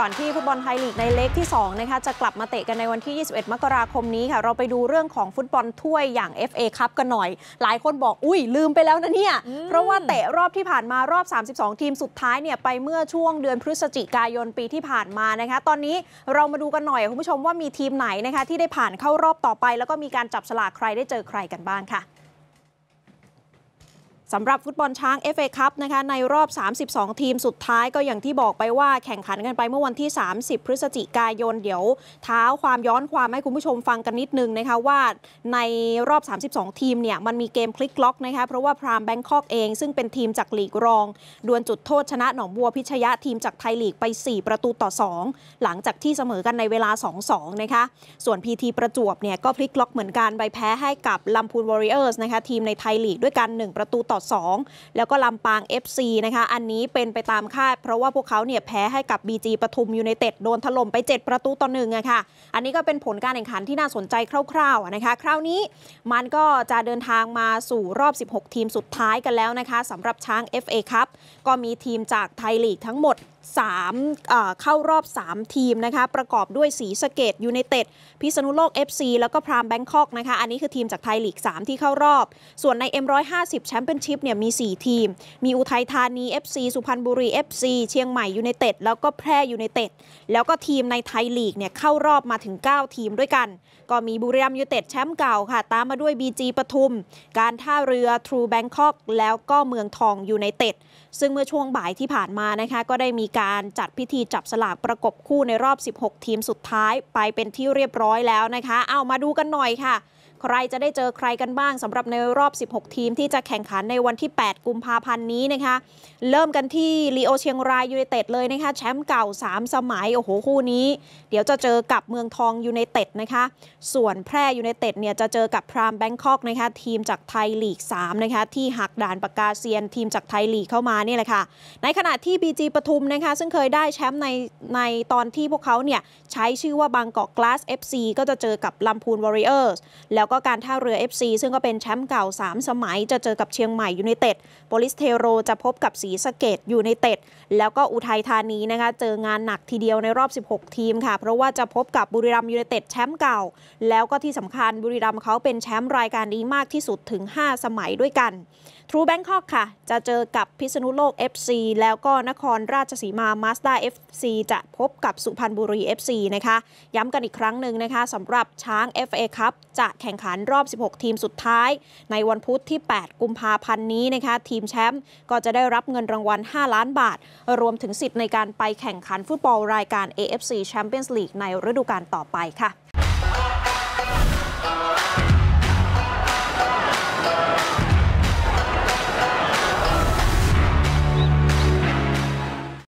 ก่อนที่ฟุตบอลไทยลีกในเล็กที่2นะคะจะกลับมาเตะกันในวันที่ 21 มกราคมนี้ค่ะ เราไปดูเรื่องของฟุตบอลถ้วยอย่าง FA คัพกันหน่อย หลายคนบอกอุ้ยลืมไปแล้วนะเนี่ย เพราะว่าเตะรอบที่ผ่านมารอบ 32 ทีมสุดท้ายเนี่ยไปเมื่อช่วงเดือนพฤศจิกายนปีที่ผ่านมานะคะ ตอนนี้เรามาดูกันหน่อยคุณผู้ชมว่ามีทีมไหนนะคะที่ได้ผ่านเข้ารอบต่อไป แล้วก็มีการจับสลากใครได้เจอใครกันบ้างค่ะ สำหรับฟุตบอลช้าง FA คัพนะคะในรอบ 32 ทีมสุดท้ายก็อย่างที่บอกไปว่าแข่งขันกันไปเมื่อวันที่ 30 พฤศจิกายน เดี๋ยวเท้าความย้อนความให้คุณผู้ชมฟังกันนิดนึงนะคะว่าในรอบ 32 ทีมเนี่ยมันมีเกมพลิกล็อกนะคะเพราะว่าพรามแบงคอกเองซึ่งเป็นทีมจากลีกรอง ดวลจุดโทษชนะหนองบัวพิชยะทีมจากไทยลีกไป 4 ประตูต่อ 2 หลังจากที่เสมอกันในเวลา 2-2 นะคะส่วน PT ประจวบเนี่ยก็พลิกล็อกเหมือนกันไปแพ้ให้กับลำพูนวอริเออร์สนะคะทีมในไทยลีกด้วยกัน 1 ประตูต่อ2 แล้วก็ลำปาง FC นะคะ อันนี้เป็นไปตามคาด เพราะว่าพวกเขาเนี่ยแพ้ให้กับ BG ปทุมยูไนเต็ดโดนถล่มไป 7 ประตูต่อหนึ่งอะค่ะ อันนี้ก็เป็นผลการแข่งขันที่น่าสนใจคร่าวๆนะคะ คราวนี้มันก็จะเดินทางมาสู่รอบ 16 ทีมสุดท้ายกันแล้วนะคะสำหรับช้าง FA ครับก็มีทีมจากไทยลีกทั้งหมด 3เอ่อเข้ารอบ 3 ทีมนะคะ ประกอบด้วยศรีสะเกษยูไนเต็ดพิษณุโลก FC แล้วก็พรามแบงค็อกนะคะ อันนี้คือทีมจากไทยลีก 3 ที่เข้ารอบ ส่วนใน M150 แชมเปี้ยนชิพเนี่ยมี 4 ทีม มีอุทัยธานี FC สุพรรณบุรี FC เชียงใหม่ยูไนเต็ดแล้วก็แพร่ยูไนเต็ดแล้วก็ทีมในไทยลีกเนี่ยเข้ารอบมาถึง 9 ทีมด้วยกัน ก็มีบุรีรัมย์ยูไนเต็ดแชมป์เก่าค่ะ ตามมาด้วย BG ปทุม การท่าเรือ True Bangkok แล้วก็เมืองทองยูไนเต็ด ซึ่งเมื่อช่วงบ่ายที่ผ่านมานะคะก็ได้มีการจัดพิธีจับสลากประกบคู่ในรอบ 16 ทีมสุดท้ายไปเป็นที่เรียบร้อยแล้วนะคะ เอามาดูกันหน่อยค่ะ รจะได้เจอใครกันบ้างสำหรับในรอบ 16 ทีมที่จะแข่งขันในวันที่ 8 กุมภาพันธ์นี้นะคะ เริ่มกันที่ลีโอเชียงรายยูไนเต็ดเลยนะคะแชมป์เก่า 3 สมัย โอ้โห คู่นี้ เดี๋ยวจะเจอกับเมืองทองยูไนเต็ดนะคะ ส่วนแพร่ยูไนเต็ดเนี่ยจะเจอกับพรามแบงค็อกนะคะทีมจากไทยลีก 3 นะคะ ที่หักด่านปากกาเซียนทีมจากไทยลีกเข้ามานี่แหละค่ะ ในขณะที่ BG ปทุมนะคะซึ่งเคยได้แชมป์ในในตอนที่พวกเขาเนี่ยใช้ชื่อว่าบางกอกกลาส FC ก็จะเจอกับลำพูนวอริเออร์สแล้วก็การท่าเรือ FC ซึ่งก็เป็นแชมป์เก่า 3 สมัย จะเจอกับเชียงใหม่ยูไนเต็ดโปลิสเทโรจะพบกับศรีสะเกษยูไนเต็ดแล้วก็อุทัยธานีนะคะ เจองานหนักทีเดียวในรอบ 16 ทีมค่ะ เพราะว่าจะพบกับบุรีรัมย์ยูไนเต็ดแชมป์เก่า แล้วก็ที่สำคัญบุรีรัมย์เขาเป็นแชมป์รายการนี้มากที่สุดถึง 5 สมัยด้วยกัน ทรูแบงคอกค่ะ จะเจอกับพิษณุโลก FC แล้วก็นครราชสีมามาสด้า FC จะพบกับสุพรรณบุรี FC นะคะ ย้ำกันอีกครั้งหนึ่งนะคะสำหรับช้าง FA ครับจะแข่งขันรอบ 16 ทีมสุดท้าย ในวันพุธที่ 8 กุมภาพันธ์นี้นะคะ ทีมแชมป์ก็จะได้รับเงินรางวัล 5 ล้านบาท รวมถึงสิทธิ์ในการไปแข่งขันฟุตบอลรายการ AFC Champions League ในฤดูกาลต่อไปค่ะ